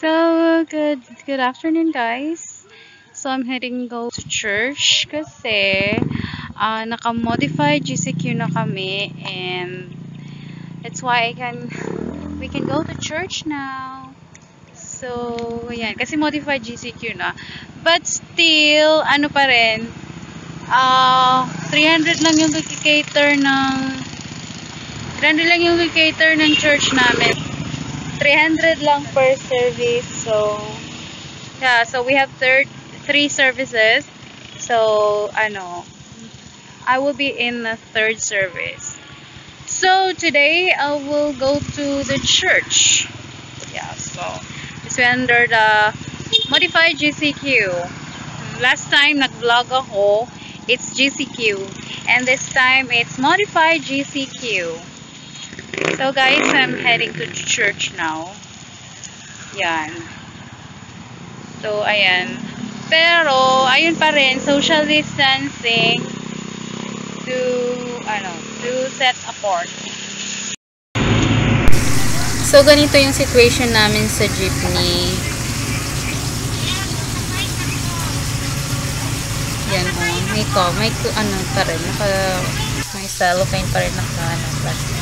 So, good good afternoon guys. So, I'm heading go to church kasi uh, naka-modify GCQ na kami and that's why I can we can go to church now. So, ayan. Kasi modified GCQ na. But still, ano pa rin, uh, 300 lang yung cater ng 300 lang yung cater ng church namin. 300 lang per service. So, yeah, so we have third, three services. So, ano, I will be in the third service. So, today I will go to the church. Yeah, so, it's under the modified GCQ. Last time nag-vlog ako, it's GCQ. And this time, it's modified GCQ. So guys, I'm heading to church now. Yan. So, ayan. Pero, ayun pa rin, social distancing to, ano, to set apart. So, ganito yung situation namin sa jeepney. Yan, oh. May ko, may, ano pa rin, naka, may cellophane pa rin naka, ano, plastic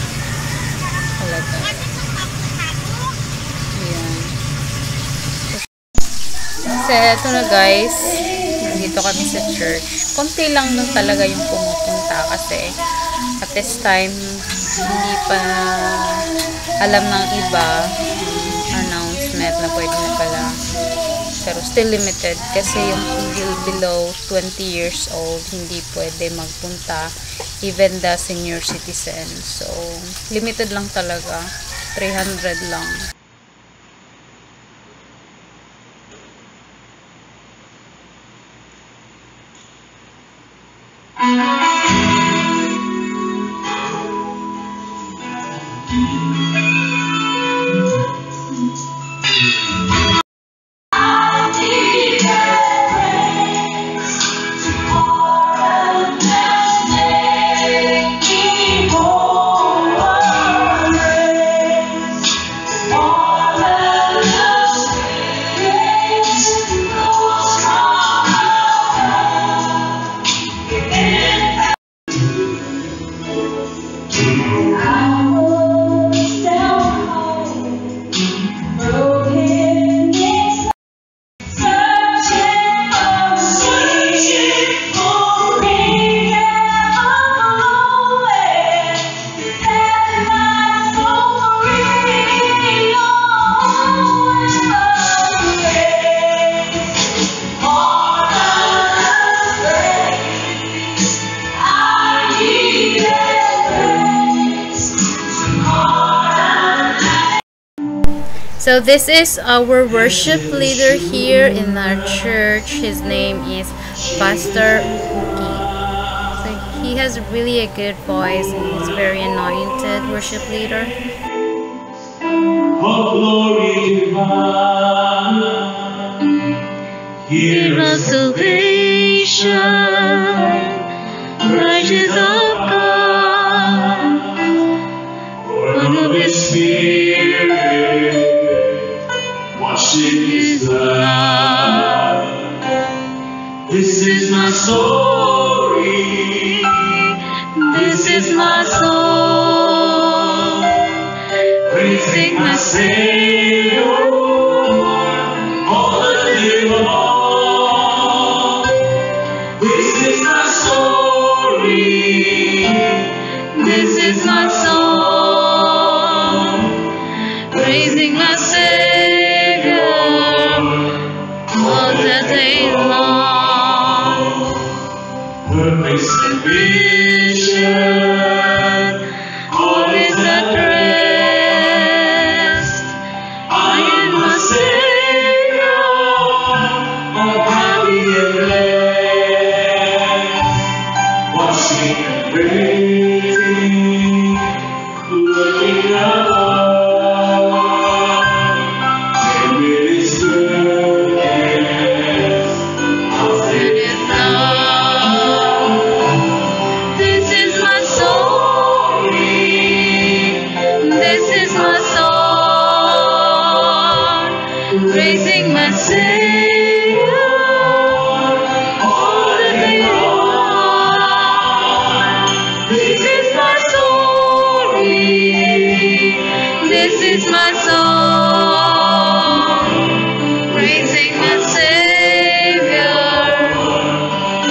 talaga. Ayan. Kasi ito na guys, dito kami sa church. Konti lang lang talaga yung pumupunta kasi at this time, hindi pa alam ng iba announcement na pwede na pala pero still limited kasi yung below 20 years old hindi pwede magpunta even the senior citizen. So limited lang talaga. 300 lang So this is our worship leader here in our church. His name is Pastor Uki. So he has really a good voice and he's very anointed worship leader. Oh glory hear us salvation, is my song. Praising my Savior. This is my song. Praising my Savior all the day long salvation.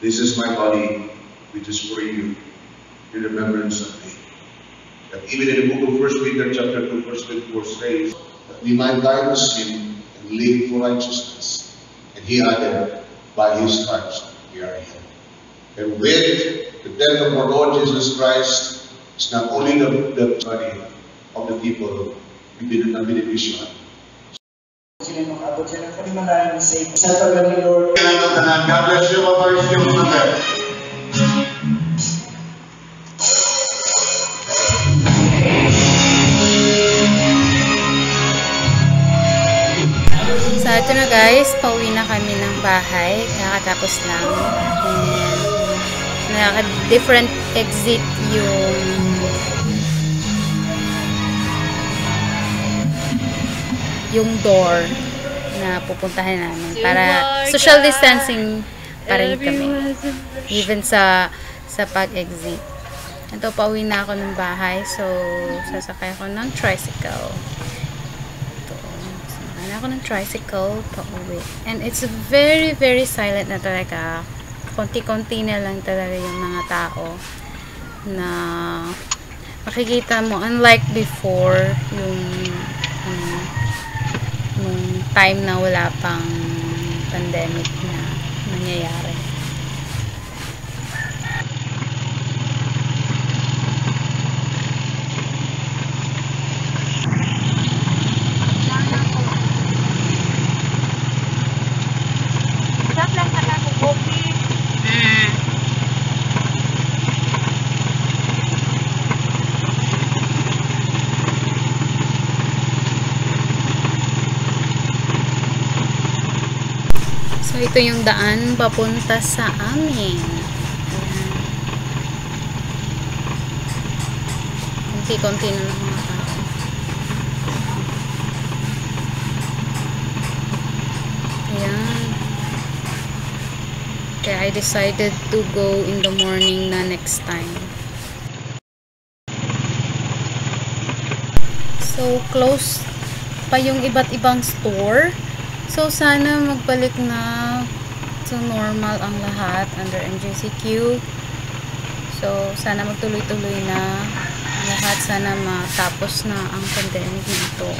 This is my body, which is for you, in remembrance of me. That even in the book of 1 Peter chapter 2, verse 24 says, that we might die to sin and live for righteousness. And he added, By his stripes we are healed. And with the death of our Lord Jesus Christ, it's not only the, the body of the people we did not beneficial, sila makabot sila kami maraming safe. Sa tagal ni Lord, God bless you, Baba. Still number. So, ito na guys, pauwi na kami ng bahay. Nakatapos lang. Naka-different exit yung yung door na pupuntahan namin para social distancing pa rin kami. Even sa sa pag-exit. Ito pauwi na ako ng bahay so sasakay ako ng tricycle. Ito sasakay na ako ng tricycle pauwi. And it's very very silent na talaga. Konti-konti na lang talaga yung mga tao na makikita mo. Unlike before yung time na wala pang pandemic na nangyayari. So, ito yung daan papunta sa amin. Konti-konti na lang mga tao. Ayan. Kaya I decided to go in the morning na next time. So, close pa yung iba't ibang store. So, sana magbalik na to normal ang lahat under NJCQ. So, sana magtuloy-tuloy na lahat. Sana matapos na ang pandemic na ito.